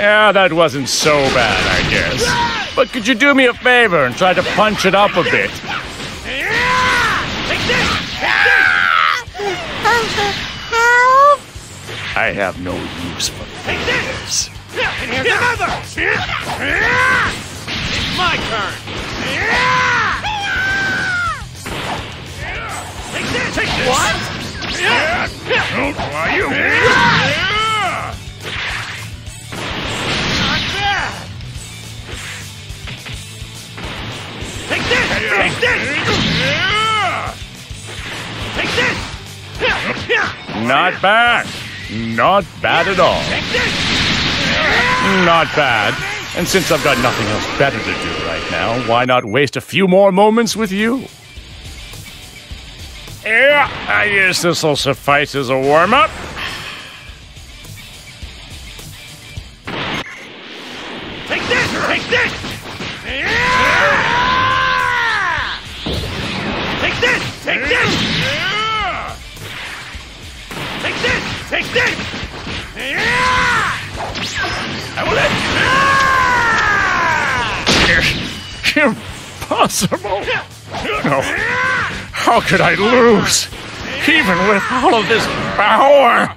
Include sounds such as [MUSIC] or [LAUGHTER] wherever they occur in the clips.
Yeah, that wasn't so bad, I guess. But could you do me a favor and try to punch it up a bit? I have no use for this! And here's another! It's my turn! Take this! Take this! What? Don't fly you! Take this! Take this! Not bad. Not bad at all. Take this! Not bad. And since I've got nothing else better to do right now, why not waste a few more moments with you? Yeah, I guess this will suffice as a warm up. Take this! Take this! Take this! Take this! Take this! I will let [LAUGHS] Impossible! No. How could I lose? Even with all of this power!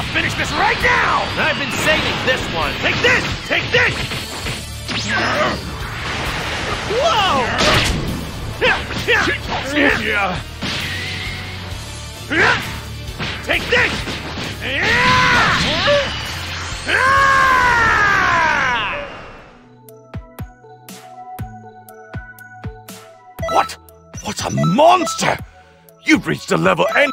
I'll finish this right now! I've been saving this one. Take this! Take this! Whoa! Yeah. Take this! What? What a monster! You've reached a level and